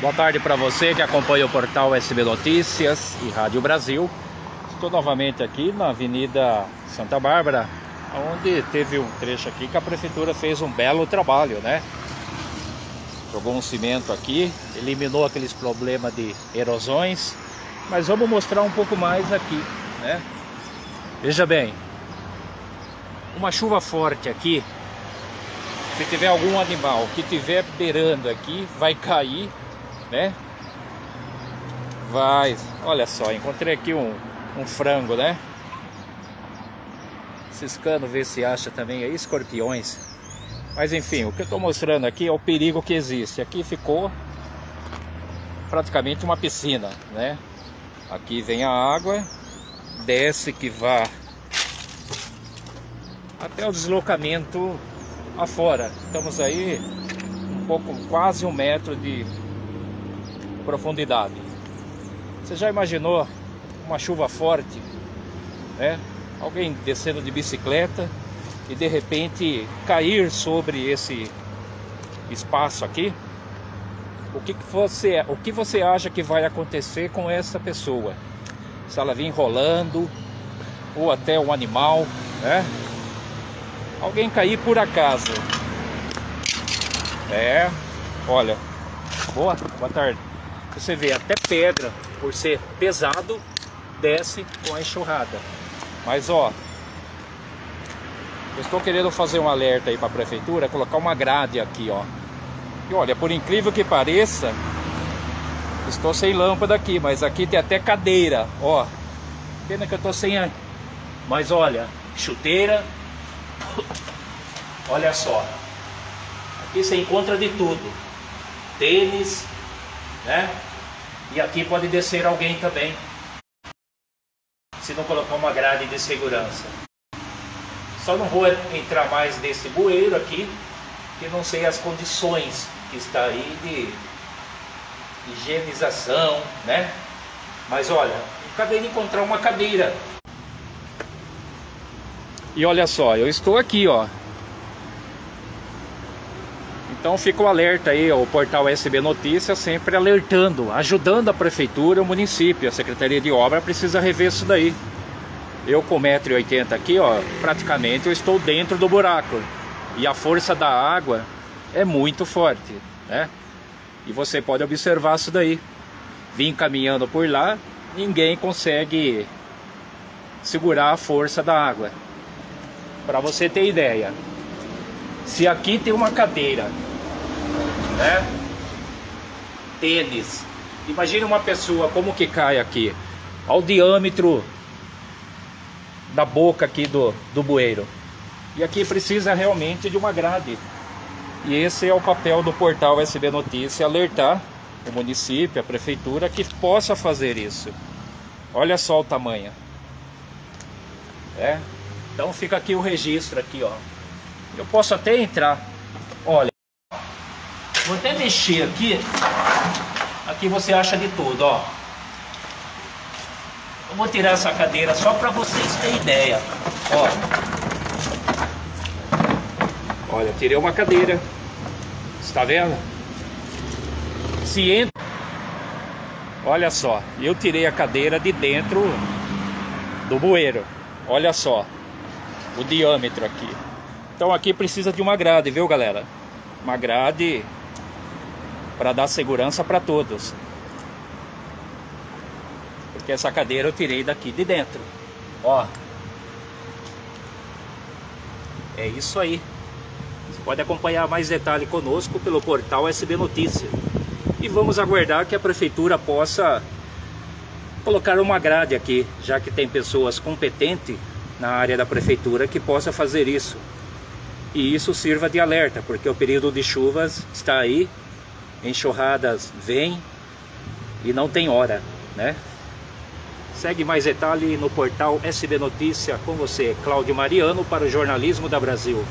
Boa tarde para você que acompanha o portal SB Notícias e Rádio Brasil. Estou novamente aqui na Avenida Santa Bárbara, onde teve um trecho aqui que a prefeitura fez um belo trabalho, né? Jogou um cimento aqui, eliminou aqueles problemas de erosões, mas vamos mostrar um pouco mais aqui, né? Veja bem, uma chuva forte aqui, se tiver algum animal que estiver beirando aqui, vai cair né? Vai, olha só, encontrei aqui um, um frango, né? Ciscando, ver se acha também aí escorpiões. Mas enfim, o que eu estou mostrando aqui é o perigo que existe. Aqui ficou praticamente uma piscina, né? Aqui vem a água, desce que vá até o deslocamento afora. Estamos aí um pouco, quase um metro de profundidade. Você já imaginou uma chuva forte, né? Alguém descendo de bicicleta e de repente cair sobre esse espaço aqui? O que, você, o que você acha que vai acontecer com essa pessoa? Se ela vir rolando ou até um animal, né? Alguém cair por acaso. É, olha. Boa, boa tarde. Você vê até pedra, por ser pesado, desce com a enxurrada. Mas ó, eu estou querendo fazer um alerta aí para a prefeitura, colocar uma grade aqui, ó. E olha, por incrível que pareça, estou sem lâmpada aqui, mas aqui tem até cadeira, ó. Pena que eu estou sem, mas olha, chuteira. Olha só. Aqui você encontra de tudo. Tênis, né? E aqui pode descer alguém também, se não colocar uma grade de segurança. Só não vou entrar mais nesse bueiro aqui, que não sei as condições que está aí de higienização, né? Mas olha, acabei de encontrar uma cadeira. E olha só, eu estou aqui, ó, então fica o alerta aí, o portal SB Notícias sempre alertando, ajudando a prefeitura, o município, a Secretaria de Obra precisa rever isso daí. Eu com 1,80m aqui, ó, praticamente eu estou dentro do buraco. E a força da água é muito forte, né? E você pode observar isso daí. Vim caminhando por lá, ninguém consegue segurar a força da água. Para você ter ideia, se aqui tem uma cadeira né? Tênis. Imagine uma pessoa como que cai aqui, ao diâmetro da boca aqui do, do bueiro. E aqui precisa realmente de uma grade. E esse é o papel do portal SB Notícia, alertar o município, a prefeitura, que possa fazer isso. Olha só o tamanho. É? Então fica aqui o registro aqui, ó. Eu posso até entrar. Olha. Vou até mexer aqui. Aqui você acha de tudo, ó. Eu vou tirar essa cadeira só para vocês terem ideia. Ó. Olha, tirei uma cadeira. Está vendo? Se entra... Olha só, eu tirei a cadeira de dentro do bueiro. Olha só o diâmetro aqui. Então aqui precisa de uma grade, viu galera? Uma grade para dar segurança para todos. Porque essa cadeira eu tirei daqui de dentro. Ó. É isso aí. Você pode acompanhar mais detalhe conosco pelo portal SB Notícia. E vamos aguardar que a prefeitura possa colocar uma grade aqui, já que tem pessoas competentes na área da prefeitura que possa fazer isso. E isso sirva de alerta, porque o período de chuvas está aí enxurradas vêm e não tem hora, né? Segue mais detalhe no portal SB Notícia com você, Cláudio Mariano, para o Jornalismo da Brasil.